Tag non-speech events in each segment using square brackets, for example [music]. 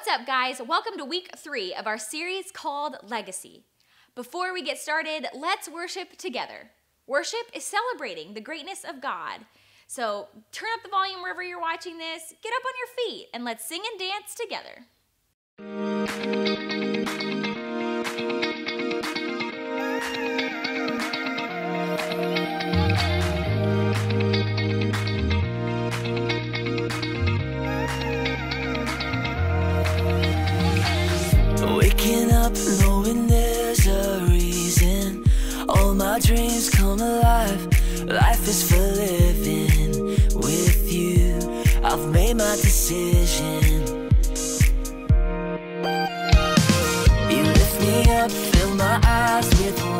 What's up, guys? Welcome to week three of our series called Legacy. Before we get started, let's worship together. Worship is celebrating the greatness of God. So turn up the volume wherever you're watching this, get up on your feet, and let's sing and dance together. with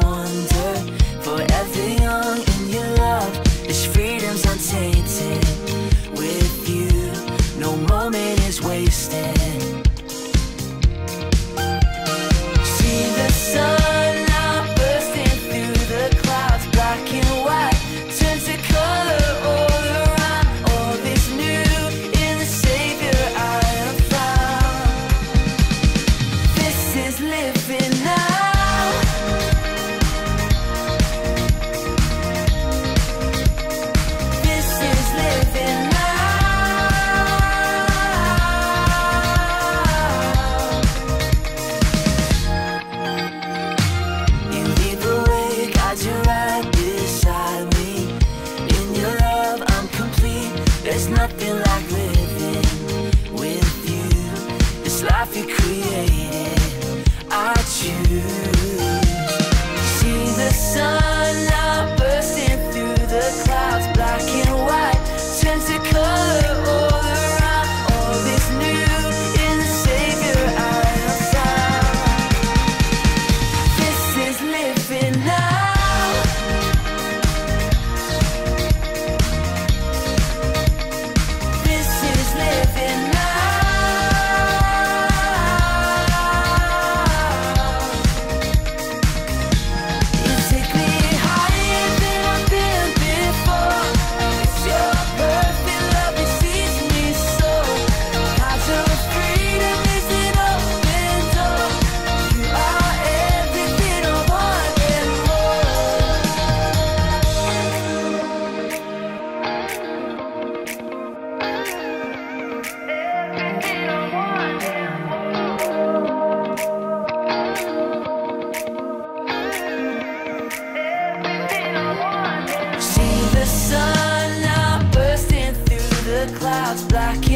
clouds black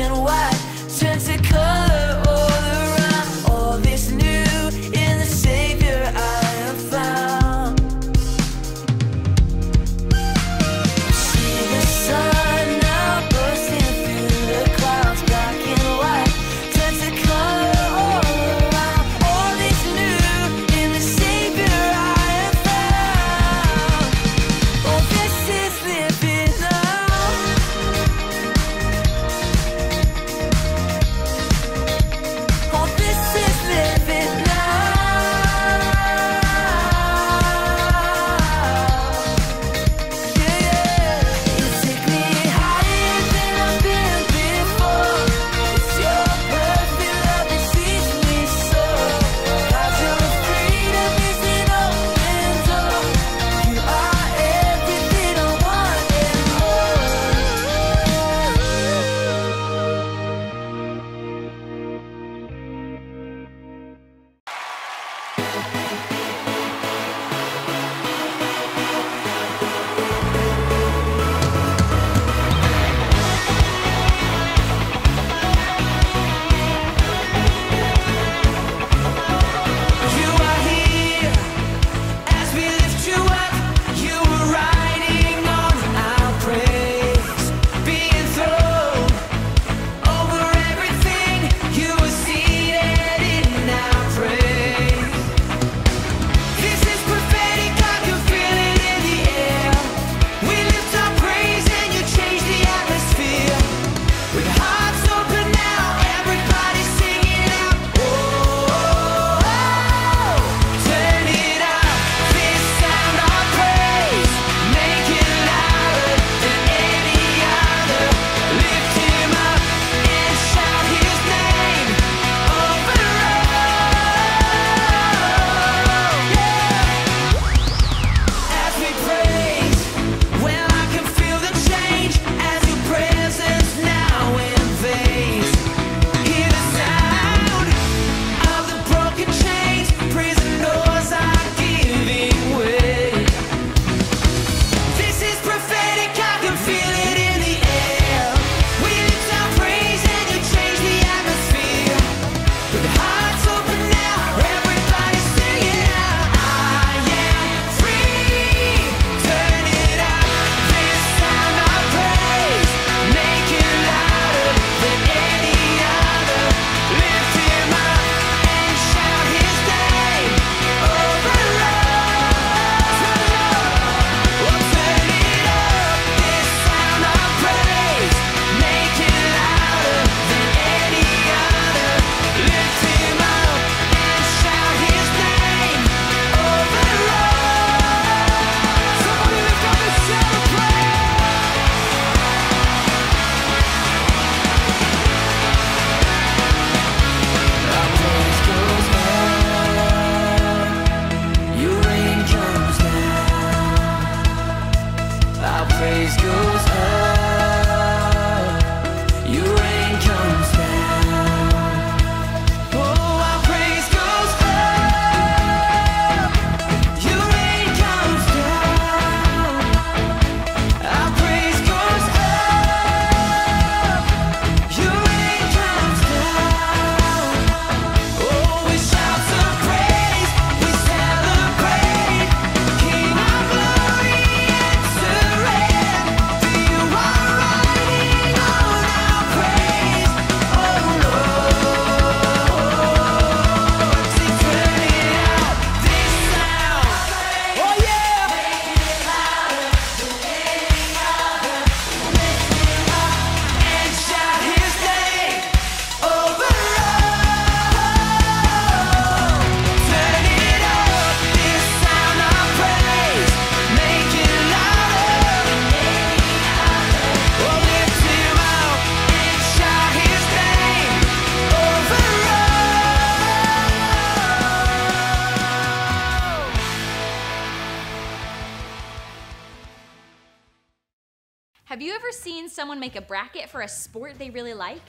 Have you ever seen someone make a bracket for a sport they really like?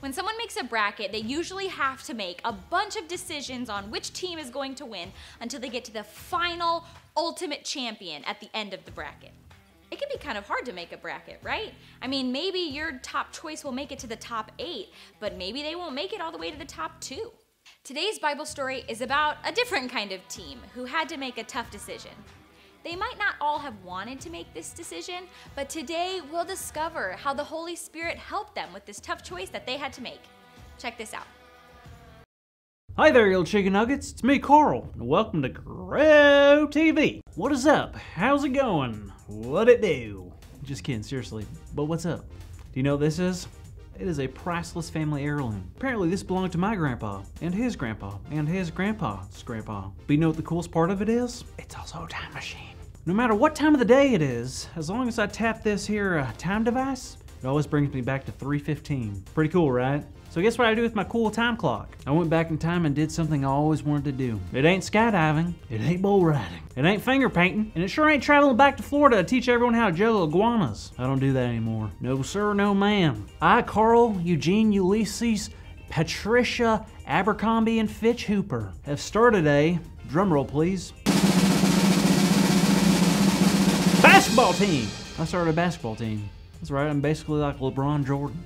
When someone makes a bracket, they usually have to make a bunch of decisions on which team is going to win until they get to the final ultimate champion at the end of the bracket. It can be kind of hard to make a bracket, right? I mean, maybe your top choice will make it to the top eight, but maybe they won't make it all the way to the top two. Today's Bible story is about a different kind of team who had to make a tough decision. They might not all have wanted to make this decision, but today we'll discover how the Holy Spirit helped them with this tough choice that they had to make. Check this out. Hi there, you chicken nuggets. It's me, Carl, and welcome to Grow TV. What is up? How's it going? What it do? Just kidding, seriously. But what's up? Do you know what this is? It is a priceless family heirloom. Apparently, this belonged to my grandpa, and his grandpa, and his grandpa's grandpa. But you know what the coolest part of it is? It's also a time machine. No matter what time of the day it is, as long as I tap this here uh, time device, it always brings me back to 315. Pretty cool, right? So guess what I do with my cool time clock? I went back in time and did something I always wanted to do. It ain't skydiving, it ain't bull riding, it ain't finger painting, and it sure ain't traveling back to Florida to teach everyone how to juggle iguanas. I don't do that anymore. No sir, no ma'am. I, Carl Eugene Ulysses Patricia Abercrombie and Fitch Hooper have started a, drumroll please, basketball team. I started a basketball team. That's right, I'm basically like LeBron Jordan.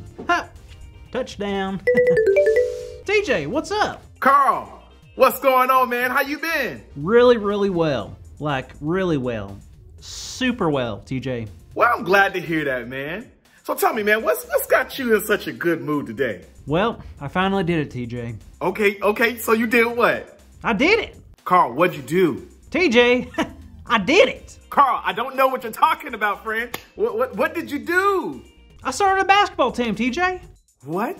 Touchdown. [laughs] TJ, what's up? Carl, what's going on, man? How you been? Really, really well. Like, really well. Super well, TJ. Well, I'm glad to hear that, man. So tell me, man, what's what's got you in such a good mood today? Well, I finally did it, TJ. Okay, okay, so you did what? I did it. Carl, what'd you do? TJ, [laughs] I did it. Carl, I don't know what you're talking about, friend. What, what, what did you do? I started a basketball team, TJ. What?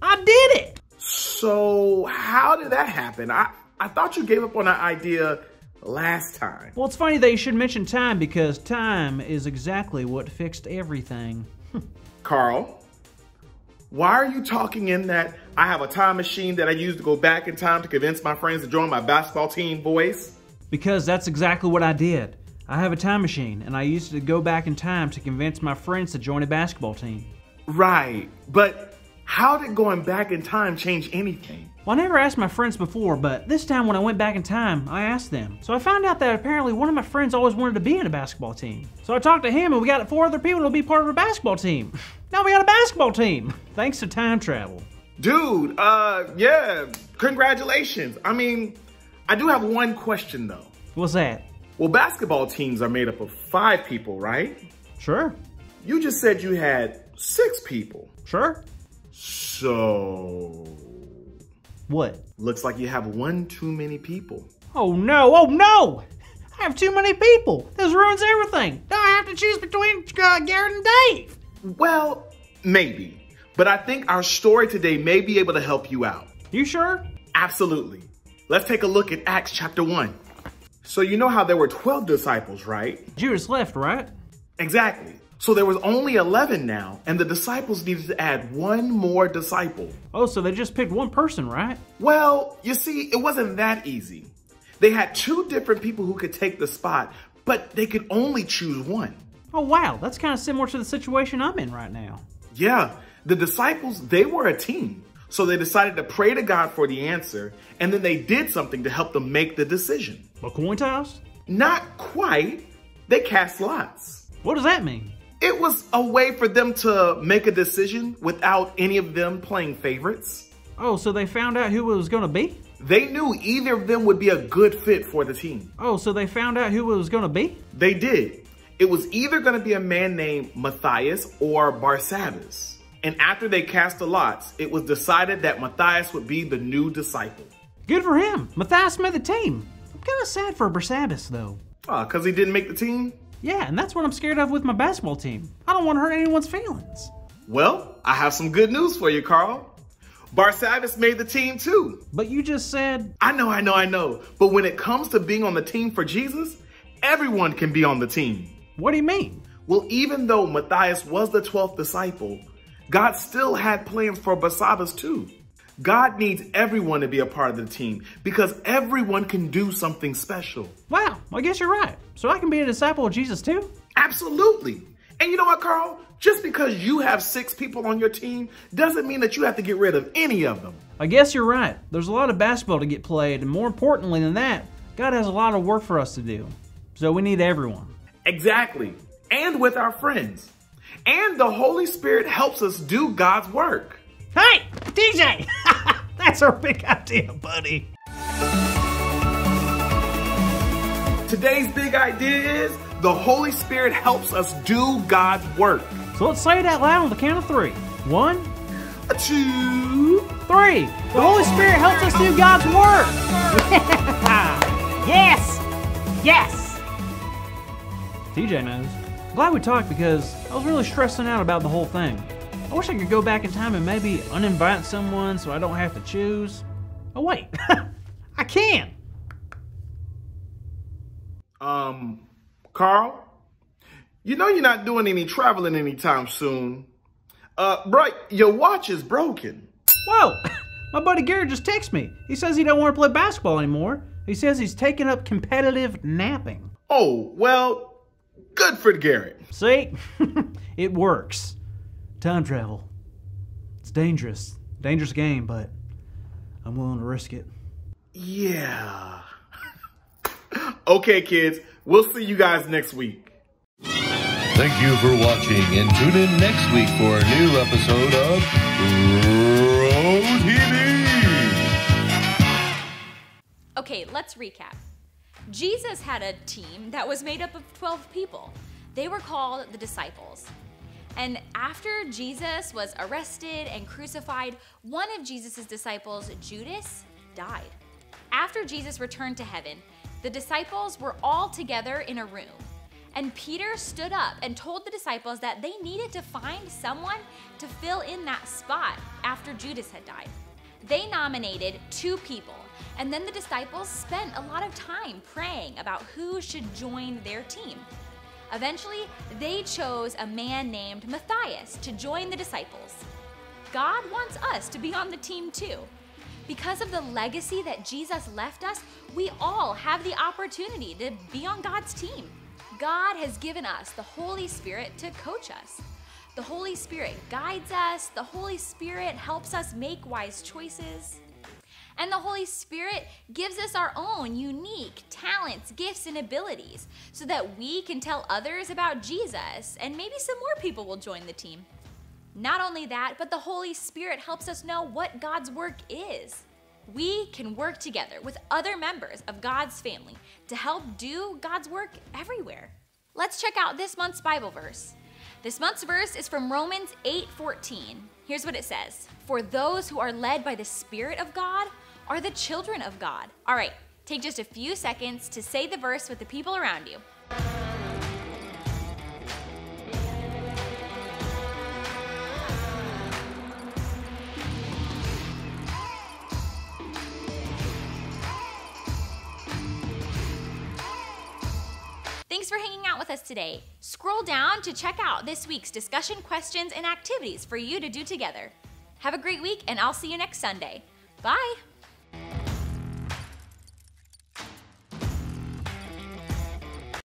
I did it. So how did that happen? I, I thought you gave up on that idea last time. Well, it's funny that you should mention time because time is exactly what fixed everything. [laughs] Carl, why are you talking in that I have a time machine that I use to go back in time to convince my friends to join my basketball team voice? Because that's exactly what I did. I have a time machine, and I used it to go back in time to convince my friends to join a basketball team. Right, but how did going back in time change anything? Well, I never asked my friends before, but this time when I went back in time, I asked them. So I found out that apparently one of my friends always wanted to be in a basketball team. So I talked to him and we got four other people to be part of a basketball team. [laughs] Now we got a basketball team, [laughs] thanks to time travel. Dude, uh, yeah, congratulations. I mean, I do have one question though. What's that? Well, basketball teams are made up of five people, right? Sure, You just said you had six people. sure. So, What? looks like you have one too many people. Oh no, oh no! I have too many people. This ruins everything. Now I have to choose between uh, Garrett and Dave. Well, maybe. But I think our story today may be able to help you out. You sure? Absolutely. Let's take a look at Acts chapter 1. So you know how there were 12 disciples, right? Judas left, right? Exactly. So there was only 11 now, and the disciples needed to add one more disciple. Oh, so they just picked one person, right? Well, you see, it wasn't that easy. They had two different people who could take the spot, but they could only choose one. Oh wow, that's kind of similar to the situation I'm in right now. Yeah, the disciples, they were a team. So they decided to pray to God for the answer, and then they did something to help them make the decision. A coin toss? Not quite. They cast lots. What does that mean? It was a way for them to make a decision without any of them playing favorites. Oh, so they found out who it was going to be? They knew either of them would be a good fit for the team. Oh, so they found out who it was going to be? They did. It was either going to be a man named Matthias or Barsabbas. And after they cast the lots, it was decided that Matthias would be the new disciple. Good for him. Matthias made the team. I'm kind of sad for Barsabbas, though. Ah, oh, because he didn't make the team? Yeah, and that's what I'm scared of with my basketball team. I don't want to hurt anyone's feelings. Well, I have some good news for you, Carl. Barsabbas made the team too. But you just said, I know, I know, I know. But when it comes to being on the team for Jesus, everyone can be on the team. what do you mean? Well, even though Matthias was the 12th disciple, God still had plans for Barsabbas too. God needs everyone to be a part of the team because everyone can do something special. Wow, I guess you're right. So I can be a disciple of Jesus too? Absolutely. And you know what, Carl? Just because you have six people on your team doesn't mean that you have to get rid of any of them. I guess you're right. There's a lot of basketball to get played, and more importantly than that, God has a lot of work for us to do. So we need everyone. Exactly. And with our friends. And the Holy Spirit helps us do God's work. Hey, TJ! [laughs] That's our big idea, buddy. Today's big idea is the Holy Spirit helps us do God's work. So let's say it out loud on the count of three. One, two, three. The Holy Spirit helps us do God's work. [laughs] yes! Yes! TJ knows. Glad we talked because I was really stressing out about the whole thing. I wish I could go back in time and maybe uninvite someone so I don't have to choose. Oh, wait. [laughs] I can! Um, Carl, you know you're not doing any traveling anytime soon. Uh, bro, your watch is broken. Whoa! [laughs] My buddy Garrett just texted me. He says he don't want to play basketball anymore. He says he's taking up competitive napping. Oh, well, good for Garrett. See? [laughs] it works. Time travel. It's dangerous. Dangerous game, but I'm willing to risk it. Yeah. Okay, kids, we'll see you guys next week. Thank you for watching and tune in next week for a new episode of Grow TV. Okay, let's recap. Jesus had a team that was made up of 12 people. They were called the disciples. And after Jesus was arrested and crucified, one of Jesus' disciples, Judas, died. After Jesus returned to heaven, the disciples were all together in a room. And Peter stood up and told the disciples that they needed to find someone to fill in that spot after Judas had died. They nominated two people, and then the disciples spent a lot of time praying about who should join their team. Eventually, they chose a man named Matthias to join the disciples. God wants us to be on the team too. Because of the legacy that Jesus left us, we all have the opportunity to be on God's team. God has given us the Holy Spirit to coach us. The Holy Spirit guides us, the Holy Spirit helps us make wise choices. And the Holy Spirit gives us our own unique talents, gifts, and abilities so that we can tell others about Jesus and maybe some more people will join the team. Not only that, but the Holy Spirit helps us know what God's work is. We can work together with other members of God's family to help do God's work everywhere. Let's check out this month's Bible verse. This month's verse is from Romans 8:14. Here's what it says: "For those who are led by the Spirit of God are the children of God." All right, take just a few seconds to say the verse with the people around you. For hanging out with us today. Scroll down to check out this week's discussion questions and activities for you to do together. Have a great week, and I'll see you next Sunday. Bye.